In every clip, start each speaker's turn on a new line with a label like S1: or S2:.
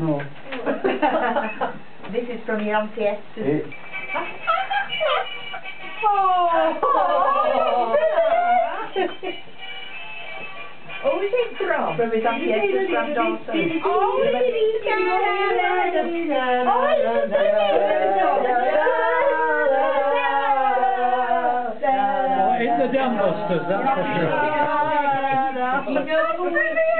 S1: No.
S2: this is from your Auntie Esther.
S1: It,
S3: Oh, is it from?
S2: From his Auntie Esther's granddaughter.
S3: Oh,
S1: What in the Dambusters, that's for sure.
S3: Know know
S1: I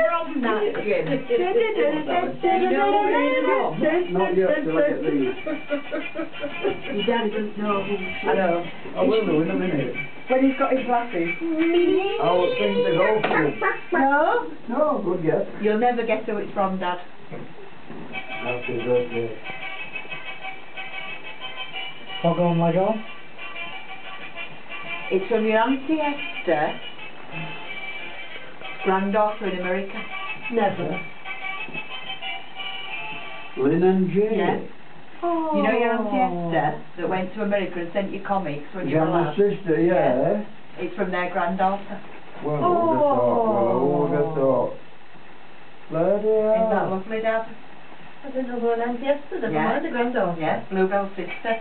S3: know
S2: I know.
S1: Will do in a minute.
S2: When he's got his glasses.
S1: I was thinking to go for it.
S2: No.
S1: No, good guess.
S2: You'll never guess who it's from, Dad.
S1: That's leg on.
S2: It's from your Auntie Esther, granddaughter in America.
S3: Never.
S1: Lynne and Jay.
S2: Yeah. You know your Auntie Esther that went to America and sent you comics when you were
S1: Jana's
S2: lad?
S1: sister, yeah.
S2: It's from their granddaughter.
S1: Well, who would have thought? Well, who would have thought? Bloody hell.
S2: Isn't that lovely, Dad?
S3: I don't know who an Auntie Esther, never
S2: Yeah.
S3: mind the granddaughter.
S2: Yeah, Bluebell's sister.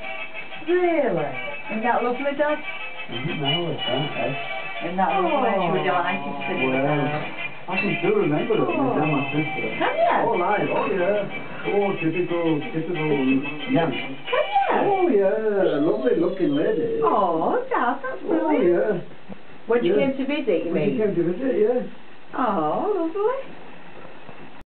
S3: Really?
S2: Isn't that lovely, Dad?
S1: Mhm, No, it's not,
S2: Isn't that lovely? She was oh. delighted to see.
S1: Well, I can still remember it, my dad, my sister.
S2: Can you?
S1: Oh, oh yeah. Oh, typical, typical Yank.
S2: Can you?
S1: Oh yeah, lovely looking lady.
S2: Oh, Dad, that's
S1: Oh yeah.
S2: When you
S1: Yeah.
S2: came to visit, you
S1: When she
S2: mean?
S1: came to visit, yeah.
S2: Oh.